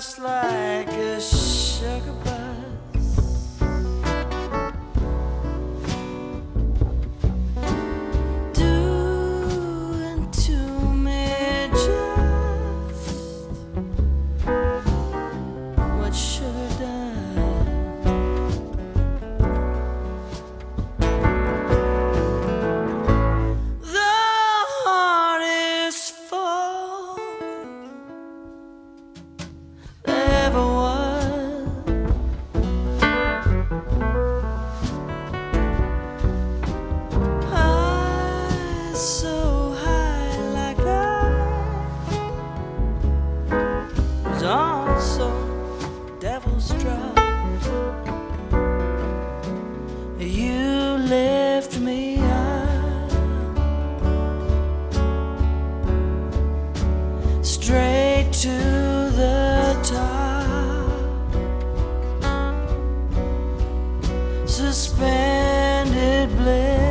just like a sugar buzz. Devil struck. You lift me up straight to the top, suspended bliss.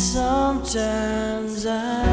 sometimes I